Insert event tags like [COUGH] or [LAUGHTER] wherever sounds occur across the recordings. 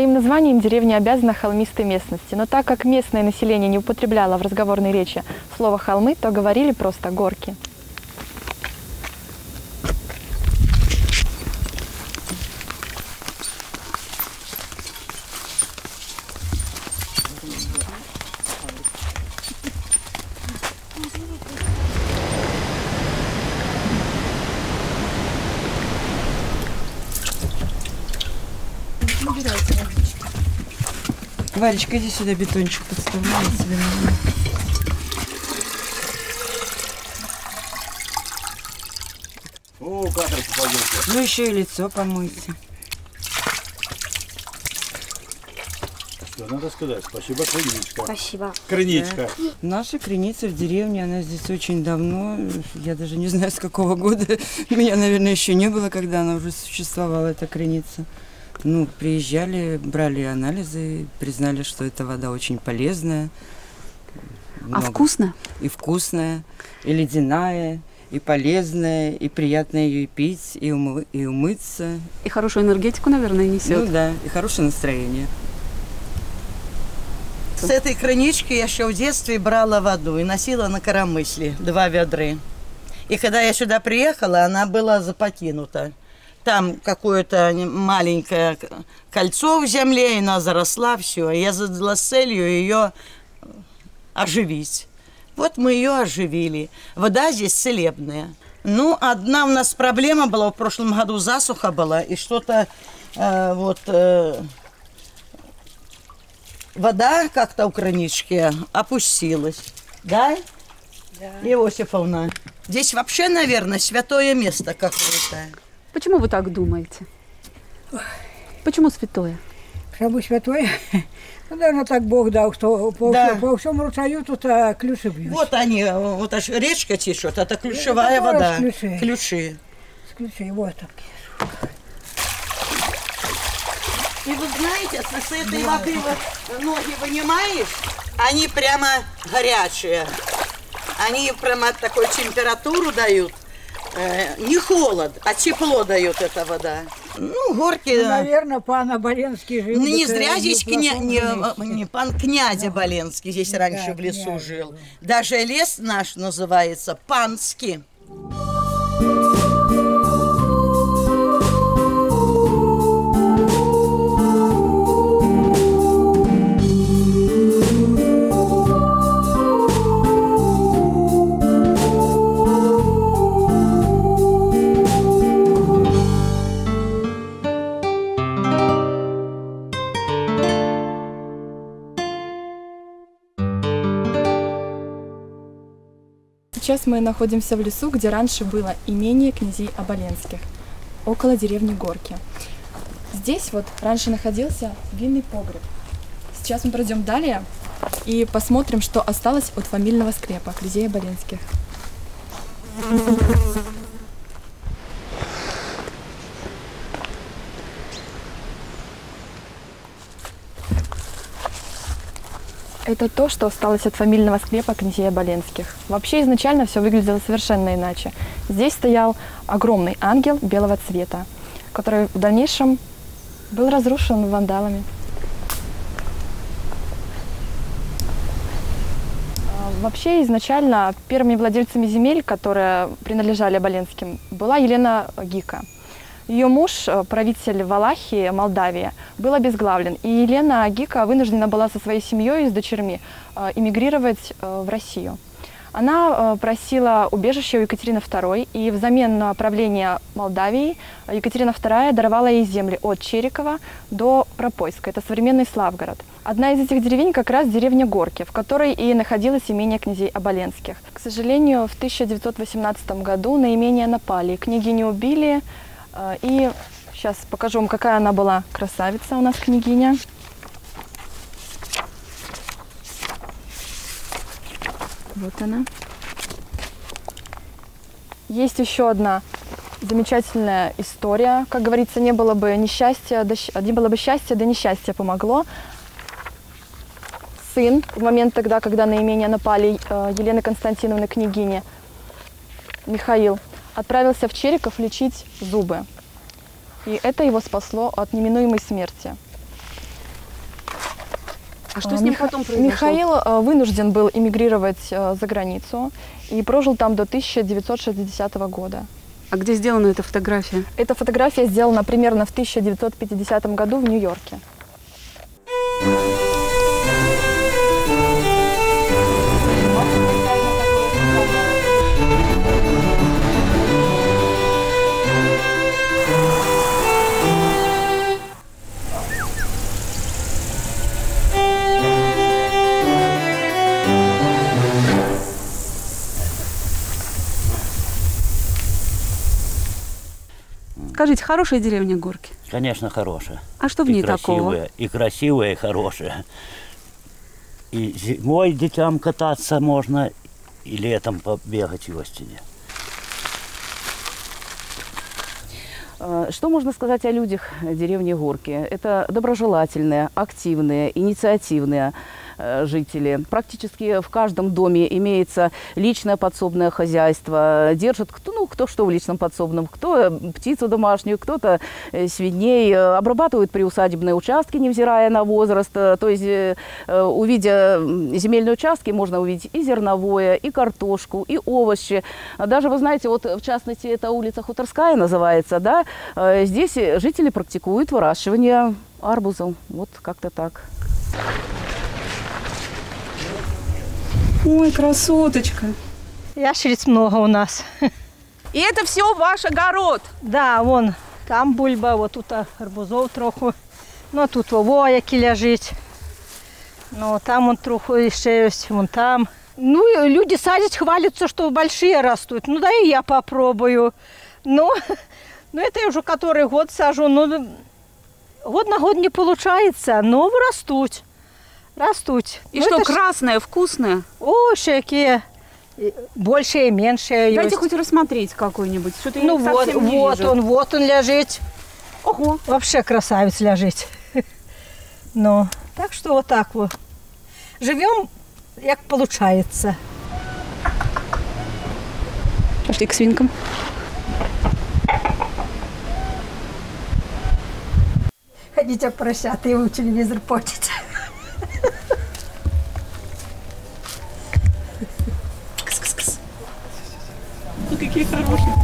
Своим названием деревня обязана холмистой местности, но так как местное население не употребляло в разговорной речи слово «холмы», то говорили просто «горки». Варечка, иди сюда, бетончик подставляй тебе. надо. О, каторку пойдете. Ну еще и лицо помойте. Что надо сказать? Спасибо, Крыничка. Спасибо. Крыничка. Наша креница в деревне, она здесь очень давно. Я даже не знаю, с какого года. [LAUGHS] Меня, наверное, еще не было, когда она уже существовала, эта креница. Ну, приезжали, брали анализы, признали, что эта вода очень полезная. А Много- вкусно? И вкусная, и ледяная, и полезная, и приятно ее пить, и, умы- и умыться. И хорошую энергетику, наверное, Ну несет. да, и хорошее настроение. С этой крынички я еще в детстве брала воду и носила на коромысле два ведры. И когда я сюда приехала, она была запокинута. Там какое-то маленькое кольцо в земле, и она заросла, все. Я задала целью ее оживить. Вот мы ее оживили. Вода здесь целебная. Ну, одна у нас проблема была, в прошлом году засуха была, и что-то э, вот э, вода как-то у крынички опустилась. Да? Иосифовна, здесь вообще, наверное, святое место какое-то. Почему вы так думаете? Почему святое? Чтобы святое, [LAUGHS] ну, наверное, так Бог дал, что по, Да. по всему ручаю тут а, ключи бьют. Вот они, вот аж речка течет, это ключевая Это вода. ключи. Ключи. С ключей, вот так. И вы знаете, с этой воды вот ноги вынимаешь, они прямо горячие. Они прямо такую температуру дают. Э, не холод, а тепло дает эта вода. Ну, горки... Ну, наверное, пан Оболенский жил. Ну, не зря здесь кня... не, месте. не пан князя Боленский здесь раньше да, в лесу князь жил. Даже лес наш называется Панский. Сейчас мы находимся в лесу, где раньше было имение князей Оболенских, около деревни Горки. Здесь вот раньше находился винный погреб. Сейчас мы пройдем далее и посмотрим, что осталось от фамильного скрепа князей Оболенских. Это то, что осталось от фамильного склепа князей Оболенских. Вообще изначально все выглядело совершенно иначе. Здесь стоял огромный ангел белого цвета, который в дальнейшем был разрушен вандалами. А, Вообще изначально первыми владельцами земель, которые принадлежали Оболенским, была Елена Гика. Ее муж, э, правитель Валахии, Молдавии, был обезглавлен, и Елена Гика вынуждена была со своей семьей и с дочерьми э, эмигрировать э, в Россию. Она просила убежище у Екатерины II, и взамен на правление Молдавии Екатерина II даровала ей земли от Черекова до Пропойска, это современный Славгород. Одна из этих деревень как раз деревня Горки, в которой и находилось имение князей Оболенских. К сожалению, в 1918 году на имение напали, княгиню убили, э, и сейчас покажу вам, какая она была красавица у нас княгиня. Вот она. Есть еще одна замечательная история. Как говорится, не было бы несчастья, да не было бы счастья, да несчастье помогло. Сын, в момент тогда, когда на имение напали э, Елены Константиновны княгини, Михаил, отправился в Череков лечить зубы. И это его спасло от неминуемой смерти. А что А, с ним Миха- потом произошло? Михаил э, вынужден был эмигрировать э, за границу и прожил там до 1960 года. А где сделана эта фотография? Эта фотография сделана примерно в 1950 году в Нью-Йорке. Скажите, хорошая деревня Горки? Конечно, хорошая. А что в и ней такого? красивая, И красивая, и хорошая. И зимой детям кататься можно, и летом побегать в Остине. Э, Что можно сказать о людях деревни Горки? Это доброжелательные, активные, инициативные жители. Практически в каждом доме имеется личное подсобное хозяйство. Держат кто, ну, кто что в личном подсобном, кто э, птицу домашнюю, кто-то э, свиней. Э, Обрабатывают приусадебные участки, невзирая на возраст. Э, То есть, э, э, увидя земельные участки, можно увидеть и зерновое, и картошку, и овощи. Даже, вы знаете, вот в частности, эта улица Хуторская называется, да, э, здесь э, жители практикуют выращивание арбузов. Вот как-то так. Ой, красоточка. Ящериц много у нас. И это все ваш огород? Да, вон там бульба, вот тут арбузов троху. Ну, тут вово, які лежить. Ну, там он троху ще есть, вон там. Ну, люди садят, хвалятся, что большие растут. Ну, да и я попробую. Ну, [LAUGHS] ну это я уже который год сажу. Ну, год на год не получается, но растут. Растут. И Ну, что, это ж- красное, вкусное? О, какие. Больше и меньше Дайте есть. хоть рассмотреть какой-нибудь. Что-то Ну вот, не вот вижу. он, вот он лежит. Ого. Вообще красавец лежит. Ну, так что вот так вот. Живем, як получается. Пошли к свинкам. Ходите прощати, его телевизор почить. Какие хорошие.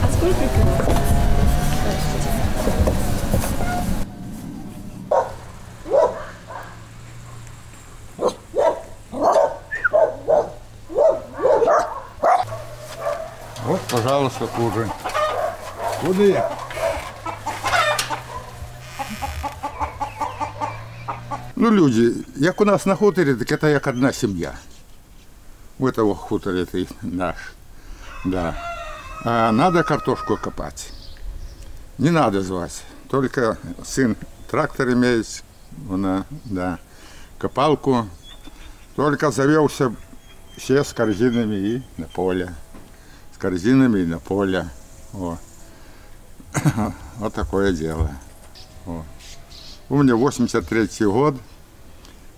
А сколько их? Вот, пожалуйста, ужин. Куди? Ну, люди, як у нас на хуторі, так це як одна сім'я. У этого хуторі це наш. Да. А надо картошку копать. Не надо звать. Только сын трактор имеет, вона, да, копалку. Только завелся все с корзинами и на поле. С корзинами и на поле. О. [COUGHS] Вот такое дело. О. У меня 83 год.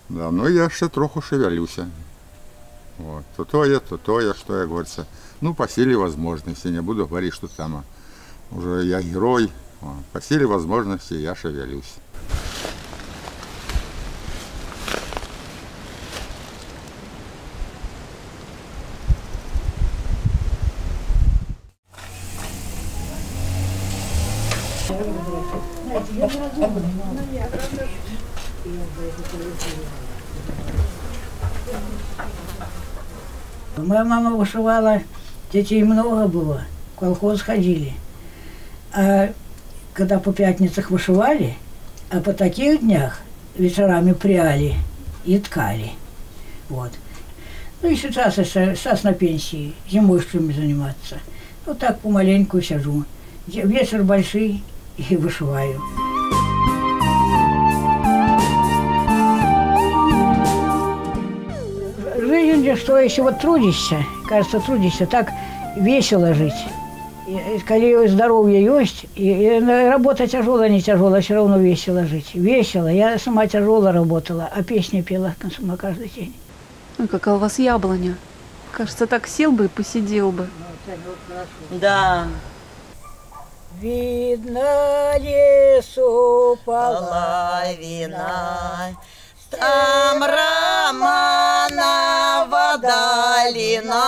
Да, ну я ще трохи шевелюся. Вот. То то я, то то я, что я говорится. Ну, по силе возможности. Не буду говорить, что там уже я герой. Вот. По силе возможности я шевелюсь. Моя мама вышивала, детей много было, в колхоз ходили. А когда по пятницах вышивали, а по таких днях вечерами пряли и ткали. Вот. Ну и сейчас, сейчас на пенсии, зимой чем заниматься. Вот так помаленьку сижу. Вечер большой и вышиваю. Что если вот трудишься, кажется, трудишься, так весело жить. И, Коли здоровье есть, и, и работа тяжелая, не тяжелая, все равно весело жить. Весело. Я сама тяжело работала, а песни пела на каждый день. Ой, какая у вас яблоня. Кажется, так сел бы и посидел бы. Да. Видно лесу половина, там Романова долина,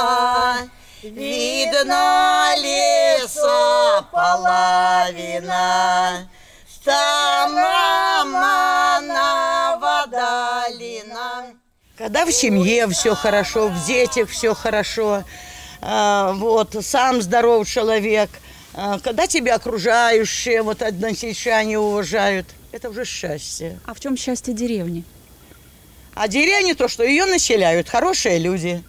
видно леса половина, там Романова долина. Когда в семье все хорошо, в детях все хорошо, а, вот, сам здоров человек, а, когда тебя окружающие, вот односельчане уважают, это уже счастье. А в чем счастье деревни? А деревня то, что ее населяют хорошие люди.